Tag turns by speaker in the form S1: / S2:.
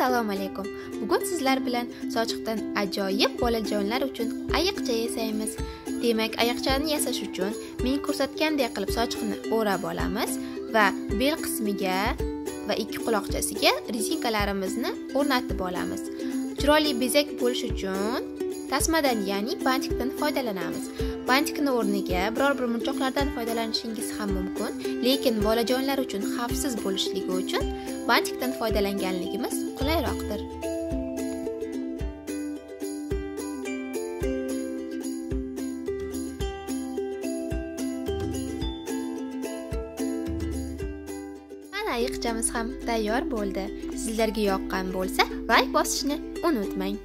S1: assalomu alaykum. Bugun sizlar bilan sochiqdan ajoyib bolajonlar uchun ayiqcha yasaymiz. Demak ayiqchani yasash uchun men ko'rsatgandek qilib sochiqni o'rab olamiz va bel qismiga va ikki quloqchasiga rezinkalarimizni o'rnatib olamiz. Chiroyli bezak bo'lishi uchun tasmadan ya'ni bantikdan foydalanamiz. Bantikni o'rniga biror bir munchoqlardan foydalanishingiz ham mumkin. Lekin bolajonlar uchun xavfsiz bo'lishligi uchun bantikdan foydalanganligimiz qulayroqdir. Mana ayiqchamiz ham tayyor bo'ldi. Sizlarga yoqqan bo'lsa layk bosishni unutmang.